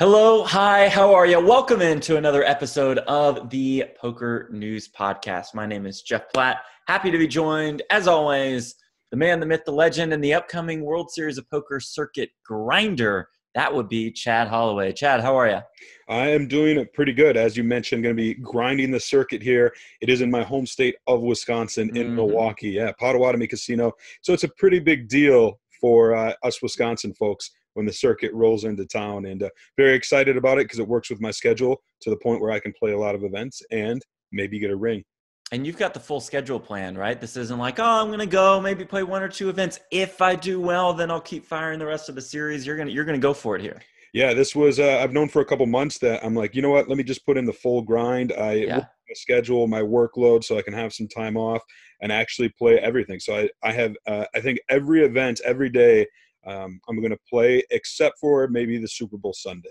Hello, hi, how are you? Welcome into another episode of the Poker News Podcast. My name is Jeff Platt. Happy to be joined, as always, the man, the myth, the legend, and the upcoming World Series of Poker circuit grinder. That would be Chad Holloway. Chad, how are you? I am doing pretty good. As you mentioned, going to be grinding the circuit here. It is in my home state of Wisconsin in mm-hmm. Milwaukee. Yeah, Potawatomi Casino. So it's a pretty big deal for uh, us Wisconsin folks when the circuit rolls into town. And uh, very excited about it because it works with my schedule to the point where I can play a lot of events and maybe get a ring. And you've got the full schedule plan, right? This isn't like, oh, I'm going to go maybe play one or two events. If I do well, then I'll keep firing the rest of the series. You're gonna you're gonna go for it here. Yeah, this was uh, I've known for a couple months that I'm like, you know what? Let me just put in the full grind. I yeah. schedule my workload so I can have some time off and actually play everything. So I I have uh, I think every event every day um, I'm going to play, except for maybe the Super Bowl Sunday.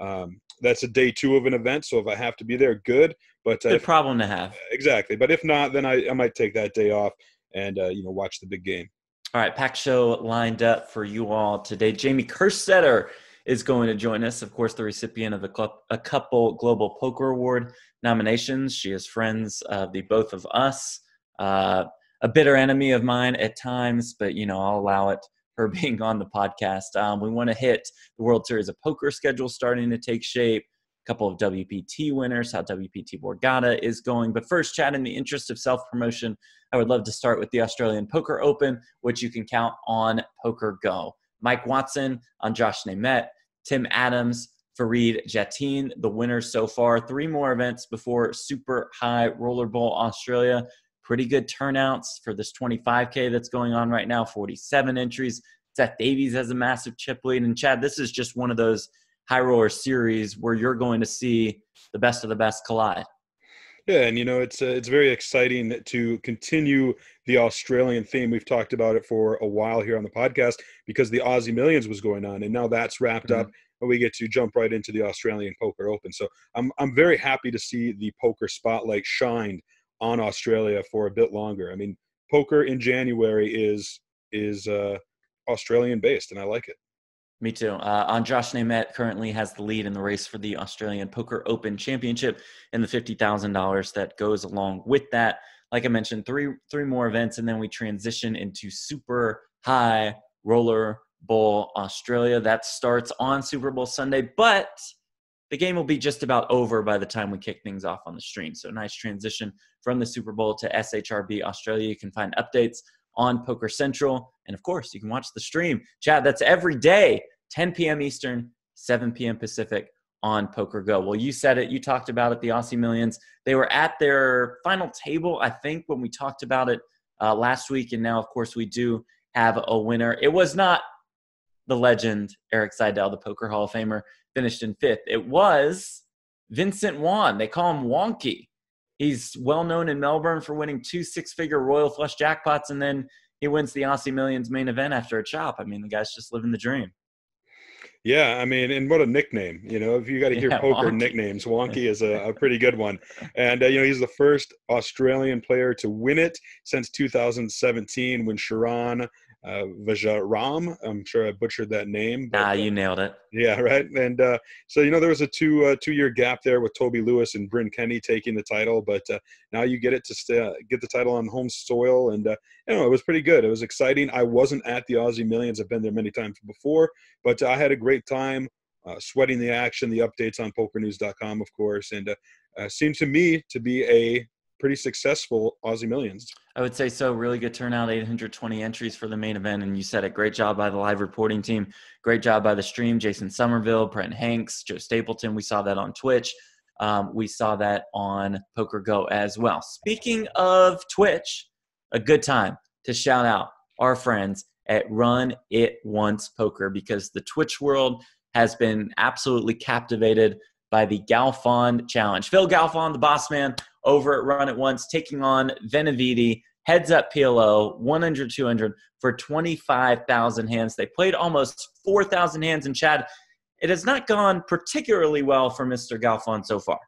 Um, that's a day two of an event, so if I have to be there, good. But uh, good problem to have. Exactly, but if not, then I, I might take that day off and uh, you know watch the big game. All right, pack show lined up for you all today. Jamie Kerstetter is going to join us. Of course, the recipient of a, club, a couple Global Poker Award nominations. She is friends of the both of us. Uh, a bitter enemy of mine at times, but you know I'll allow it her being on the podcast. Um, we want to hit the World Series of Poker schedule starting to take shape, a couple of WPT winners, how WPT Borgata is going. But first, Chad, in the interest of self promotion, I would love to start with the Australian Poker Open, which you can count on Poker Go. Mike Watson on Josh Nemeth, Tim Adams, Farid Jatin, the winners so far. Three more events before Super High Roller Bowl Australia pretty good turnouts for this 25K that's going on right now, 47 entries. Seth Davies has a massive chip lead. And Chad, this is just one of those high roller series where you're going to see the best of the best collide. Yeah, and you know it's uh, it's very exciting to continue the Australian theme. We've talked about it for a while here on the podcast because the Aussie Millions was going on, and now that's wrapped mm-hmm. up, and we get to jump right into the Australian Poker Open. So I'm I'm very happy to see the poker spotlight shined on Australia for a bit longer. I mean, poker in January is is uh, Australian based, and I like it. Me too. Uh, Josh Nemeth currently has the lead in the race for the Australian Poker Open Championship and the fifty thousand dollars that goes along with that. Like I mentioned, three three more events, and then we transition into super high roller bowl Australia. That starts on Super Bowl Sunday, but the game will be just about over by the time we kick things off on the stream. So, nice transition from the Super Bowl to SHRB Australia. You can find updates on Poker Central. And of course, you can watch the stream. Chad, that's every day, 10 p.m. Eastern, 7 p.m. Pacific on Poker Go. Well, you said it. You talked about it. The Aussie Millions. They were at their final table, I think, when we talked about it uh, last week. And now, of course, we do have a winner. It was not the legend Eric Seidel, the Poker Hall of Famer finished in fifth. It was Vincent Wong. They call him Wonky. He's well known in Melbourne for winning two six figure Royal Flush jackpots, and then he wins the Aussie Millions main event after a chop. I mean, the guy's just living the dream. Yeah, I mean, and what a nickname! You know, if you got to hear yeah, poker Wonky. nicknames, Wonky is a, a, pretty good one. And uh, you know, he's the first Australian player to win it since 2017 when Sharon uh, Vajaram. I'm sure I butchered that name. But, ah, you uh, nailed it. Yeah, right. And uh, so you know there was a two uh, two year gap there with Toby Lewis and Bryn Kenny taking the title, but uh, now you get it to stay, uh, get the title on home soil, and uh, you know it was pretty good. It was exciting. I wasn't at the Aussie Millions. I've been there many times before, but I had a great time. Uh, sweating the action, the updates on PokerNews.com, of course, and uh, uh, seemed to me to be a pretty successful Aussie Millions. I would say so. Really good turnout, 820 entries for the main event. And you said it. Great job by the live reporting team. Great job by the stream. Jason Somerville, Brent Hanks, Joe Stapleton. We saw that on Twitch. Um, we saw that on Poker Go as well. Speaking of Twitch, a good time to shout out our friends at Run It Once Poker because the Twitch world has been absolutely captivated by the Galfond Challenge. Phil Galfond, the boss man, over at Run It Once, taking on VeniVidi, heads up PLO, 100 200 for 25,000 hands. They played almost 4,000 hands in Chad. It has not gone particularly well for Mr. Galfond so far.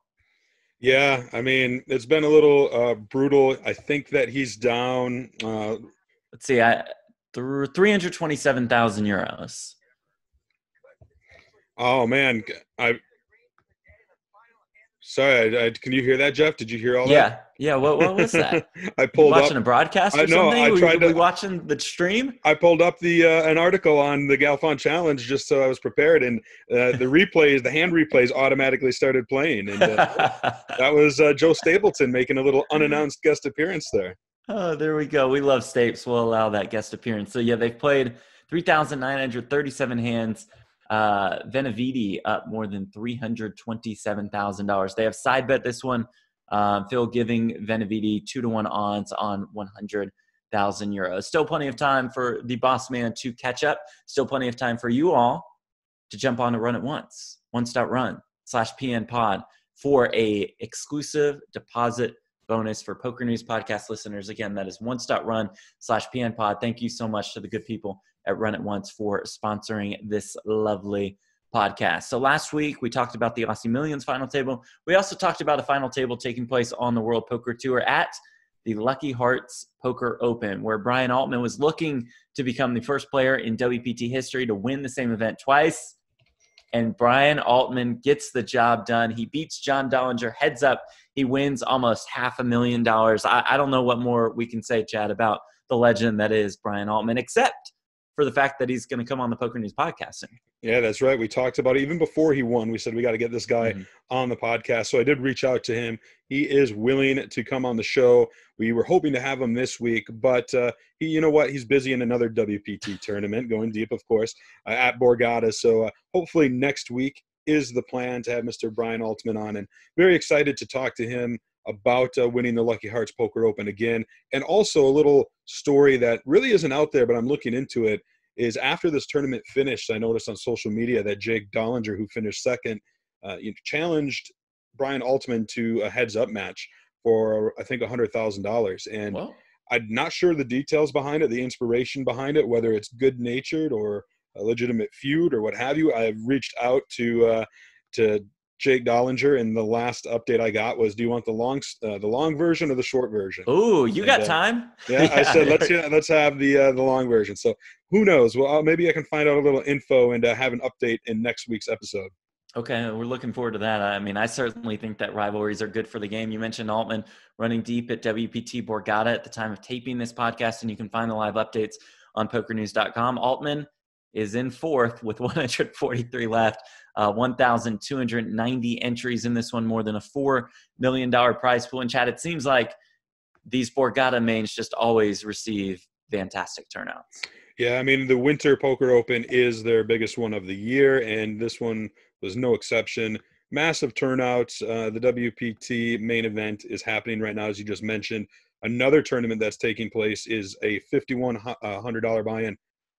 Yeah, I mean, it's been a little uh, brutal. I think that he's down. Uh, Let's see, I, 327,000 euros. Oh man, I. Sorry, I, I, can you hear that, Jeff? Did you hear all yeah. that? Yeah, What what was that? I pulled watching up. a broadcast or I know, something? I Were tried you- to- you watching the stream? I pulled up the uh, an article on the Galfond Challenge just so I was prepared, and uh, the replays, the hand replays, automatically started playing, and uh, that was uh, Joe Stapleton making a little unannounced guest appearance there. Oh, there we go. We love Stapes. We'll allow that guest appearance. So yeah, they've played 3,937 hands. Uh, up more than $327,000. They have side bet this one. Um, Phil giving VeniVidi two to one odds on 100,000 euros. Still plenty of time for the boss man to catch up. Still plenty of time for you all to jump on to Run It Once. One stop run slash PN pod for a exclusive deposit bonus for Poker News podcast listeners. Again, that is one stop run slash PN pod. Thank you so much to the good people at Run It Once for sponsoring this lovely podcast. So last week we talked about the Aussie Millions final table. We also talked about a final table taking place on the World Poker Tour at the Lucky Hearts Poker Open, where Brian Altman was looking to become the first player in WPT history to win the same event twice. And Brian Altman gets the job done. He beats John Dollinger heads up. He wins almost half a million dollars. I, I don't know what more we can say, Chad, about the legend that is Brian Altman, except for the fact that he's going to come on the Poker News podcast soon. Yeah, that's right. We talked about it even before he won. We said we got to get this guy Mhm. on the podcast. So I did reach out to him. He is willing to come on the show. We were hoping to have him this week, but uh, he, you know what? He's busy in another WPT tournament, going deep, of course, uh, at Borgata. So uh, hopefully next week is the plan to have Mr. Brian Altman on, and very excited to talk to him about uh, winning the Lucky Hearts Poker Open again, and also a little story that really isn't out there, but I'm looking into it. Is after this tournament finished, I noticed on social media that Jake Dollinger, who finished second, uh, challenged Brian Altman to a heads-up match for I think hundred thousand dollars, and Well, I'm not sure the details behind it, the inspiration behind it, whether it's good-natured or a legitimate feud or what have you. I've reached out to uh, to Jake Dollinger, and the last update I got was, "Do you want the long uh, the long version or the short version?" ooh, you got And, uh, time? Yeah, I said let's yeah, let's have the uh, the long version. So who knows? Well, uh, maybe I can find out a little info and uh, have an update in next week's episode. Okay, we're looking forward to that. I mean, I certainly think that rivalries are good for the game. You mentioned Altman running deep at WPT Borgata at the time of taping this podcast, and you can find the live updates on pokernews.com. Altman is in fourth with 143 left, uh, 1,290 entries in this one, more than a $4 million prize pool. And Chad, it seems like these Borgata mains just always receive fantastic turnouts. Yeah, I mean the Winter Poker Open is their biggest one of the year, and this one was no exception. Massive turnouts. Uh, the WPT main event is happening right now, as you just mentioned. Another tournament that's taking place is a fifty-one uh, hundred dollar buy-in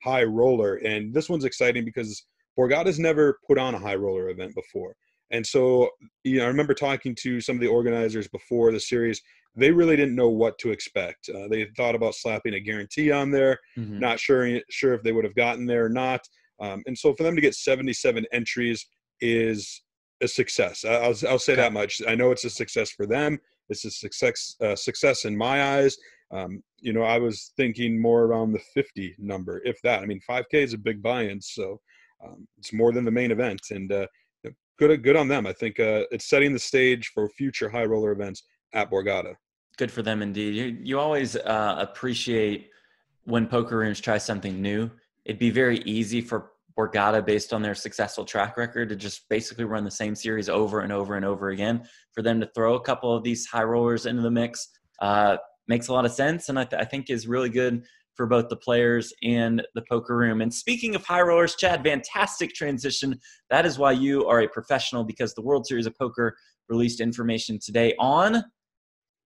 high roller, and this one's exciting because Borgata's never put on a high roller event before, and so you know I remember talking to some of the organizers before the series. They really didn't know what to expect. Uh, they thought about slapping a guarantee on there Mhm. not sure sure if they would have gotten there or not. Um, and so for them to get 77 entries is a success. I'll, I'll say that much. I know it's a success for them. It's a success uh, success in my eyes. Um, you know, I was thinking more around the 50 number, if that. I mean, 5K is a big buy-in, so um, it's more than the main event, and uh, good good on them. I think uh, it's setting the stage for future high roller events at Borgata. Good for them indeed. You, you always uh, appreciate when poker rooms try something new. It'd be very easy for Borgata, based on their successful track record, to just basically run the same series over and over and over again. For them to throw a couple of these high rollers into the mix uh, makes a lot of sense, and I, th- I think is really good for both the players and the poker room. And speaking of high rollers, Chad, fantastic transition. That is why you are a professional because the World Series of Poker released information today on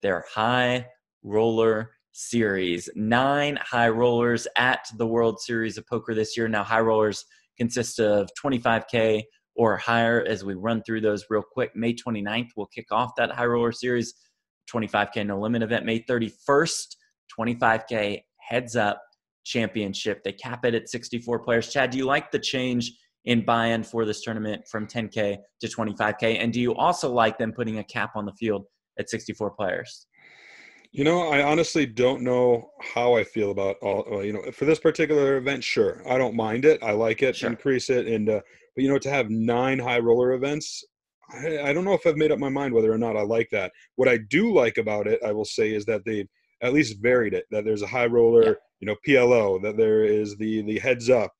their high roller series. Nine high rollers at the World Series of Poker this year. Now, high rollers consist of 25K or higher as we run through those real quick. May 29th, we'll kick off that high roller series. 25K no limit event. May 31st, 25K heads up championship. They cap it at 64 players. Chad, do you like the change in buy-in for this tournament from 10K to 25K? And do you also like them putting a cap on the field at 64 players? You know, I honestly don't know how I feel about all. You know, for this particular event, sure, I don't mind it. I like it. Sure. Increase it, and uh, But you know, to have nine high roller events, I, I don't know if I've made up my mind whether or not I like that. What I do like about it, I will say, is that they've at least varied it. That there's a high roller, yeah. you know, PLO. That there is the the heads up,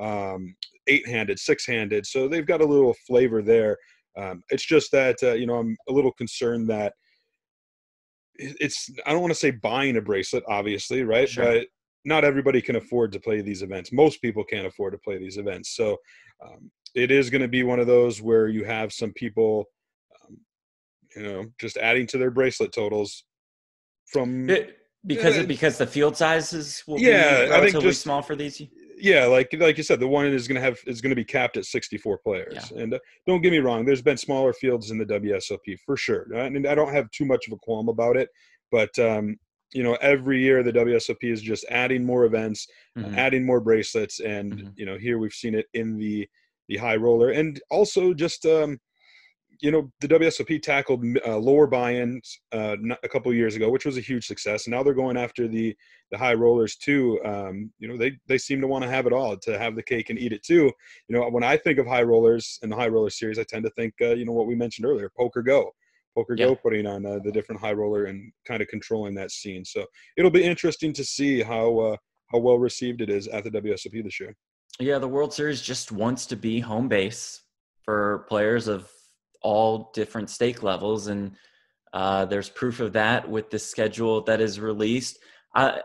um, eight handed, six handed. So they've got a little flavor there. Um, it's just that uh, you know I'm a little concerned that it's I don't want to say buying a bracelet, obviously, right? Sure. But not everybody can afford to play these events. Most people can't afford to play these events. So um, it is going to be one of those where you have some people, um, you know, just adding to their bracelet totals from it, because because the field sizes will yeah, be relatively I think just, small for these. Yeah, like like you said, the one is going to have is going to be capped at 64 players. Yeah. And uh, don't get me wrong, there's been smaller fields in the WSOP for sure. And I don't have too much of a qualm about it, but um, you know every year the WSOP is just adding more events, mm-hmm. adding more bracelets, and mm-hmm. you know here we've seen it in the the high roller, and also just um, you know the WSOP tackled uh, lower buy-ins uh, a couple years ago, which was a huge success. And now they're going after the the high rollers too. Um, you know they they seem to want to have it all, to have the cake and eat it too. You know when I think of high rollers and the high roller series, I tend to think uh, you know what we mentioned earlier, Poker Go. Poker yeah. Go putting on uh, the different high roller and kind of controlling that scene. So it'll be interesting to see how uh, how well received it is at the WSOP this year. Yeah, the World Series just wants to be home base for players of all different stake levels, and uh, there's proof of that with the schedule that is released. Uh,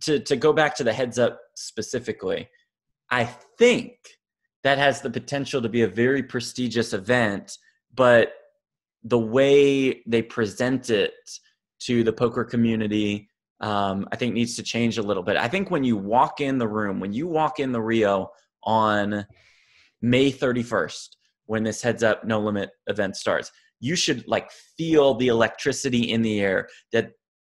to to go back to the heads up specifically, I think that has the potential to be a very prestigious event, but the way they present it to the poker community um, i think needs to change a little bit. I think when you walk in the room when you walk in the rio on may 31st when this heads up no limit event starts you should like feel the electricity in the air that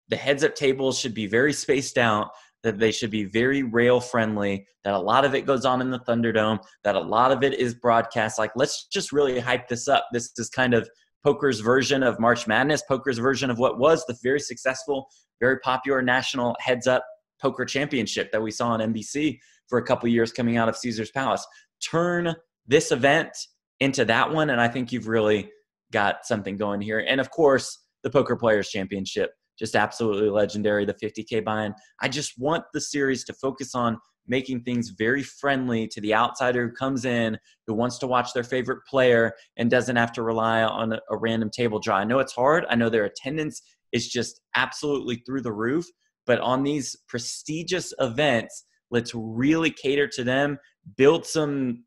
the heads up tables should be very spaced out that they should be very rail friendly that a lot of it goes on in the thunderdome that a lot of it is broadcast. Like let's just really hype this up. This is kind of poker's version of March Madness, poker's version of what was the very successful, very popular national heads up poker championship that we saw on NBC for a couple years coming out of Caesar's Palace. Turn this event into that one, and I think you've really got something going here. And of course, the Poker Players Championship, just absolutely legendary, the 50K buy in. I just want the series to focus on making things very friendly to the outsider who comes in who wants to watch their favorite player and doesn't have to rely on a, a, random table draw. I know it's hard. I know their attendance is just absolutely through the roof. But on these prestigious events, let's really cater to them, build some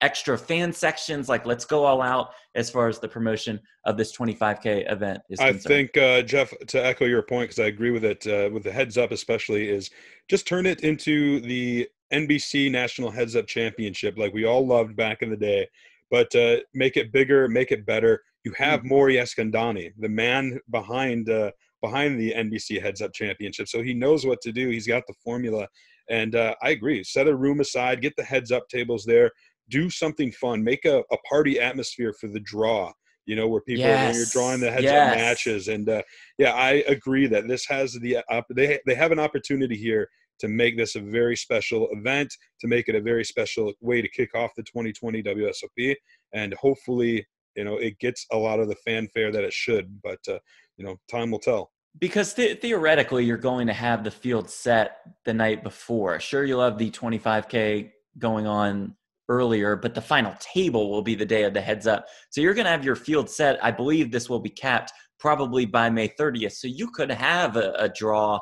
extra fan sections like let's go all out as far as the promotion of this 25k event is i think uh, jeff to echo your point because i agree with it uh, with the heads up especially is just turn it into the nbc national heads up championship like we all loved back in the day. But uh, make it bigger make it better you have mm-hmm. Mori Eskandani, the man behind uh, behind the NBC Heads Up Championship. So he knows what to do. He's got the formula, and uh, I agree. Set a room aside, get the heads up tables there do something fun make a, a party atmosphere for the draw you know where people yes. when you're drawing the heads yes. up matches and uh, yeah i agree that this has the uh, they, they have an opportunity here to make this a very special event to make it a very special way to kick off the 2020 wsop and hopefully you know it gets a lot of the fanfare that it should but uh, you know time will tell because th- theoretically you're going to have the field set the night before sure you'll have the 25k going on earlier, but the final table will be the day of the heads up. So you're going to have your field set. I believe this will be capped probably by May 30th. So you could have a, a draw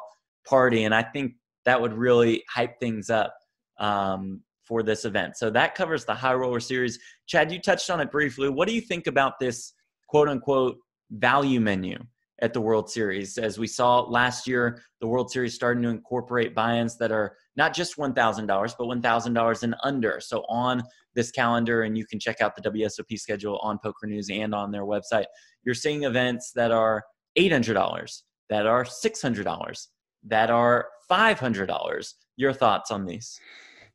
party, and I think that would really hype things up um, for this event. So that covers the High Roller Series. Chad, you touched on it briefly. What do you think about this quote unquote value menu? at the World Series. As we saw last year, the World Series starting to incorporate buy ins that are not just $1,000, but $1,000 and under. So on this calendar, and you can check out the WSOP schedule on Poker News and on their website, you're seeing events that are $800, that are $600, that are $500. Your thoughts on these?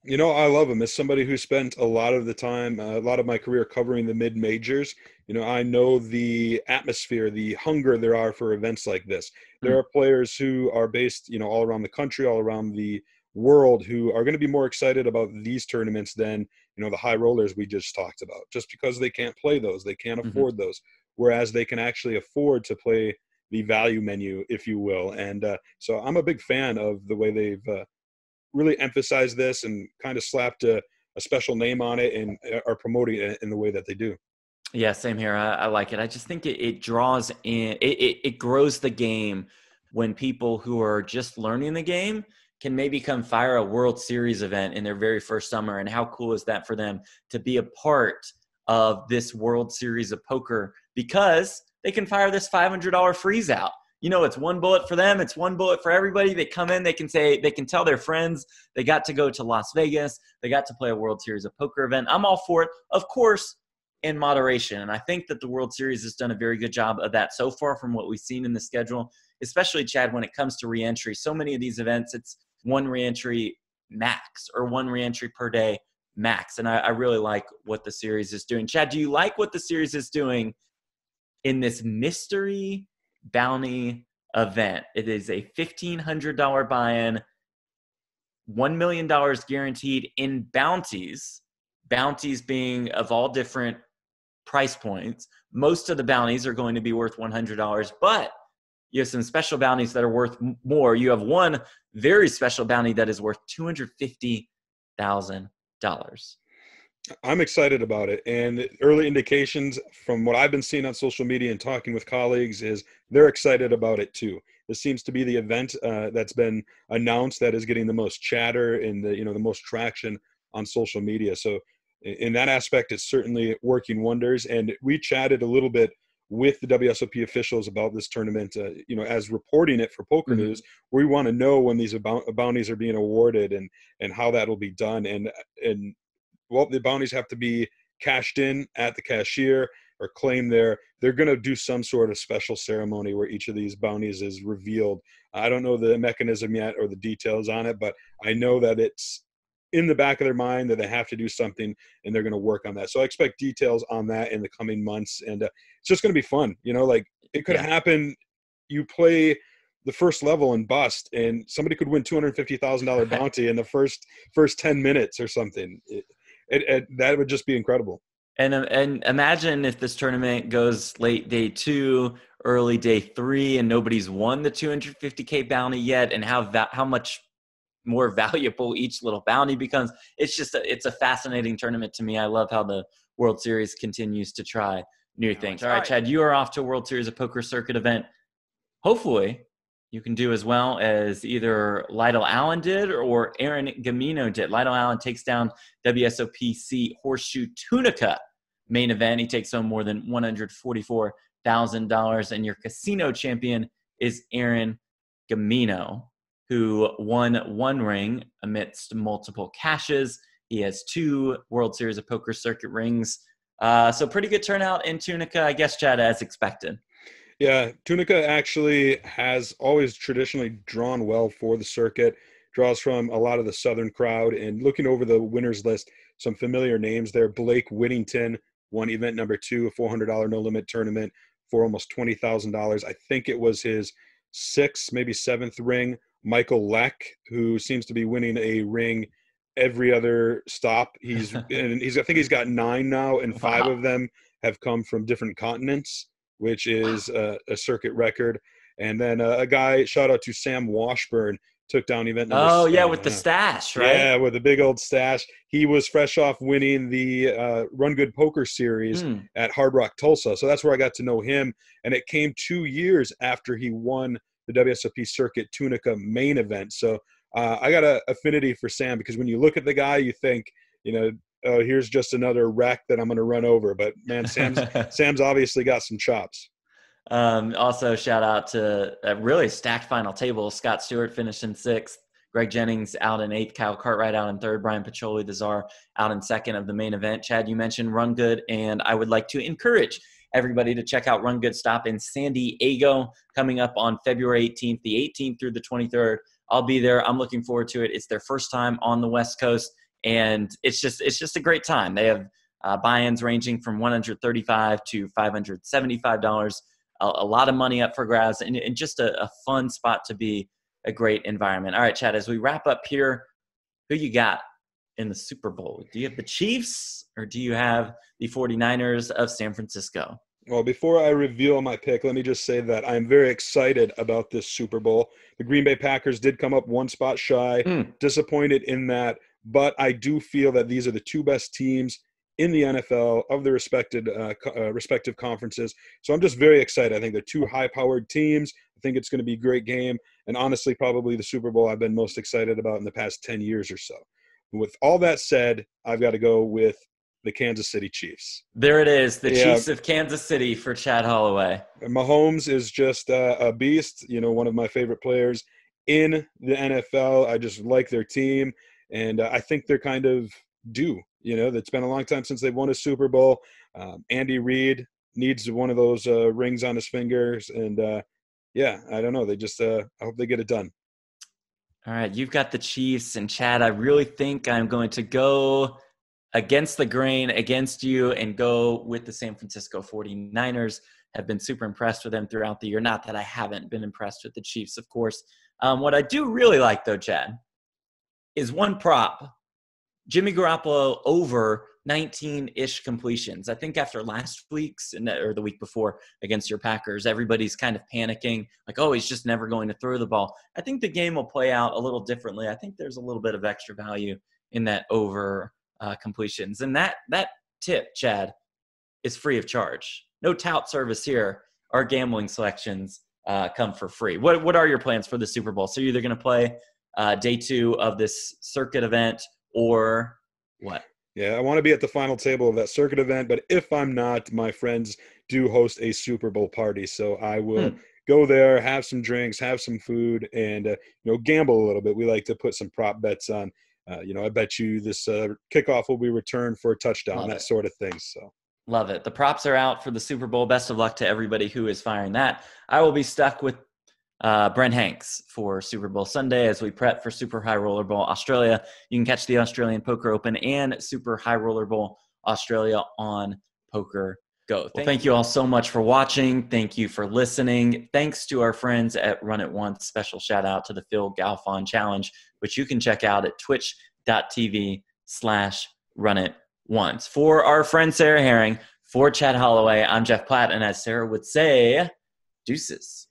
You know, I love him. As somebody who spent a lot of the time, uh, a lot of my career covering the mid majors, you know, I know the atmosphere, the hunger there are for events like this. There mm. are players who are based, you know, all around the country, all around the world who are going to be more excited about these tournaments than you know the high rollers we just talked about just because they can't play those they can't mm-hmm. afford those whereas they can actually afford to play the value menu if you will and uh, so i'm a big fan of the way they've uh, really emphasized this and kind of slapped a, a, special name on it and uh, are promoting it in the way that they do yeah same here i, I like it i just think it, it draws in it, it, it grows the game when people who are just learning the game can maybe come fire a World Series event in their very first summer. And how cool is that for them to be a part of this World Series of poker because they can fire this $500 freeze out. You know, it's one bullet for them, it's one bullet for everybody. They come in, they can say, they can tell their friends they got to go to Las Vegas, they got to play a World Series of poker event. I'm all for it. Of course, in moderation. And I think that the World Series has done a very good job of that so far from what we've seen in the schedule, especially Chad when it comes to reentry. So many of these events, it's one reentry max or one reentry per day max. And I, I, really like what the series is doing. Chad, do you like what the series is doing in this mystery bounty event. It is a $1,500 buy in, $1 million guaranteed in bounties, bounties being of all different price points. Most of the bounties are going to be worth $100, but you have some special bounties that are worth more. You have one very special bounty that is worth $250,000. I'm excited about it, and early indications from what I've been seeing on social media and talking with colleagues is they're excited about it too. This seems to be the event uh, that's been announced that is getting the most chatter and the you know the most traction on social media. So in that aspect, it's certainly working wonders. And we chatted a little bit with the WSOP officials about this tournament. Uh, you know, as reporting it for Poker mm-hmm. News, we want to know when these bounties are being awarded and and how that will be done. And and well, the bounties have to be cashed in at the cashier or claimed there. They're going to do some sort of special ceremony where each of these bounties is revealed. I don't know the mechanism yet or the details on it, but I know that it's in the back of their mind that they have to do something and they're going to work on that. So I expect details on that in the coming months, and uh, it's just going to be fun. You know, like it could yeah. happen. You play the first level and bust, and somebody could win two hundred fifty thousand dollar bounty in the first first ten minutes or something. It, it, it, that would just be incredible. And um, and imagine if this tournament goes late day two, early day three, and nobody's won the 250k bounty yet, and how that how much more valuable each little bounty becomes. It's just a, it's a fascinating tournament to me. I love how the World Series continues to try new things. All right, Chad, you are off to a World Series of Poker Circuit event. Hopefully, you can do as well as either Lytle Allen did or Aaron Gamino did. Lytle Allen takes down WSOPC Horseshoe Tunica main event. He takes home more than $144,000. And your casino champion is Aaron Gamino who won one ring amidst multiple cashes. He has two World Series of Poker circuit rings. Uh, so pretty good turnout in Tunica, I guess, Chad, as expected. Yeah, Tunica actually has always traditionally drawn well for the circuit, draws from a lot of the Southern crowd. And looking over the winners list, some familiar names there. Blake Whittington won event number two, a $400 no limit tournament for almost $20,000. I think it was his sixth, maybe seventh ring. Michael Lech, who seems to be winning a ring every other stop. He's and he's I think he's got nine now, and five wow. of them have come from different continents, which is a, a, circuit record. And then uh, a guy, shout out to Sam Washburn, took down event. number. oh yeah, with the stash, right? Yeah, with the big old stash. He was fresh off winning the uh, Run Good Poker Series hmm. at Hard Rock Tulsa, so that's where I got to know him. And it came two years after he won the WSOP Circuit Tunica main event. So uh, I got an affinity for Sam because when you look at the guy, you think, you know, oh, here's just another wreck that I'm going to run over. But man, Sam's Sam's obviously got some chops. Um, also, shout out to a really stacked final table. Scott Stewart finished in sixth. Greg Jennings out in eighth. Kyle Cartwright out in third. Brian Pacholi, the czar, out in second of the main event. Chad, you mentioned Run Good, and I would like to encourage everybody to check out Run Good Stop in San Diego coming up on February 18th, the 18th through the 23rd. I'll be there. I'm looking forward to it. It's their first time on the West Coast, and it's just it's just a great time. They have uh, buy-ins ranging from 135 to 575 dollars. A, a, lot of money up for grabs, and, and just a, a fun spot to be. A great environment. All right, Chad. As we wrap up here who you got in the Super Bowl? Do you have the Chiefs or do you have the 49ers of San Francisco? Well, before I reveal my pick, let me just say that I'm very excited about this Super Bowl. The Green Bay Packers did come up one spot shy, mm. disappointed in that, but I do feel that these are the two best teams in the NFL of the respected uh, uh, respective conferences. So I'm just very excited. I think they're two high-powered teams. I think it's going to be a great game, and honestly, probably the Super Bowl I've been most excited about in the past 10 years or so. With all that said, I've got to go with the Kansas City Chiefs. There it is, the yeah. Chiefs of Kansas City for Chad Holloway. Mahomes is just a beast. You know, one of my favorite players in the NFL. I just like their team, and uh, I think they're kind of due. You know, it's been a long time since they've won a Super Bowl. Um, Andy Reid needs one of those uh, rings on his fingers, and uh, yeah, I don't know. They just uh, I hope they get it done. All right, you've got the Chiefs and Chad. I really think I'm going to go against the grain against you and go with the San Francisco 49ers. Have been super impressed with them throughout the year. Not that I haven't been impressed with the Chiefs, of course. Um, what I do really like, though, Chad, is one prop Jimmy Garoppolo over 19 ish completions. I think after last week's and or the week before against your Packers, everybody's kind of panicking, like, oh, he's just never going to throw the ball. I think the game will play out a little differently. I think there's a little bit of extra value in that over uh, completions. And that that tip, Chad, is free of charge. No tout service here. Our gambling selections uh, come for free. What what are your plans for the Super Bowl? So you're either going to play uh, day two of this circuit event or what? Yeah, I want to be at the final table of that circuit event, but if I'm not, my friends do host a Super Bowl party, so I will. Hmm go there, have some drinks, have some food, and uh, you know gamble a little bit. We like to put some prop bets on uh, you know, I bet you this uh, kickoff will be returned for a touchdown, Love that it. sort of thing. So. Love it. The props are out for the Super Bowl. Best of luck to everybody who is firing that. I will be stuck with uh, Brent Hanks for Super Bowl Sunday as we prep for Super High Roller Bowl Australia. You can catch the Australian Poker Open and Super High Roller Bowl Australia on Poker Go. Well, thank you all so much for watching. Thank you for listening. Thanks to our friends at Run It Once. Special shout out to the Phil Galfond Challenge, which you can check out at twitch.tv slash run it once. For our friend Sarah Herring, for Chad Holloway, I'm Jeff Platt, and as Sarah would say, deuces.